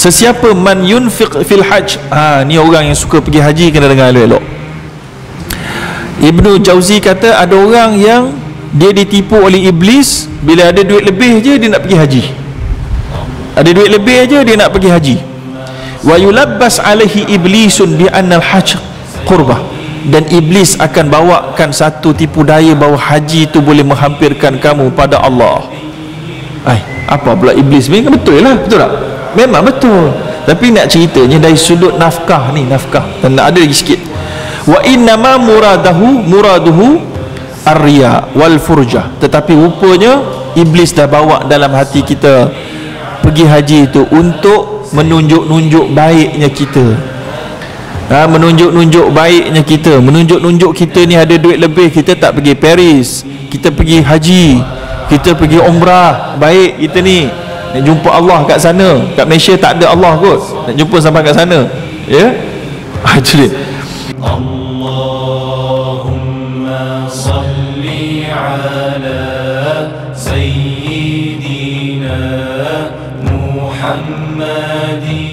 sesiapa man yunfiq fil hajj ha ni orang yang suka pergi haji kena dengar elok-elok. Ibnu Jauzi kata ada orang yang dia ditipu oleh iblis bila ada duit lebih je dia nak pergi haji. Ada duit lebih je dia nak pergi haji. Wa yulabbas alaihi iblisun bi annal hajj qurbah. Dan iblis akan bawakan satu tipu daya bahawa haji itu boleh menghampirkan kamu pada Allah. Ay, apa pula iblis ni? Betul lah betul tak memang betul. Tapi nak ceritanya dari sudut nafkah ni nafkah dan ada lagi sikit. Wa innama muradahu muraduhu arya wal furjah. Tetapi rupanya iblis dah bawa dalam hati kita pergi haji itu untuk menunjuk-nunjuk baiknya kita. Ha, menunjuk-nunjuk baiknya kita. Menunjuk-nunjuk kita ni ada duit lebih kita tak pergi Paris. Kita pergi haji. Kita pergi umrah. Baik kita ni nak jumpa Allah kat sana kat Malaysia tak ada Allah kot. Nak jumpa sampai kat sana ya? Yeah? itu dia. Allahumma salli ala sayyidina Muhammadin.